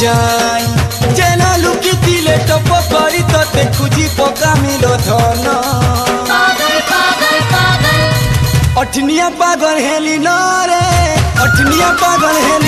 যাই জেনা লুকি দিলে তো পকড়ি তোতে খুঁজি পকা মিল ধন অঠনিয়া পাগল হেলি ন রে অঠনিয়া পাগল হেলি ন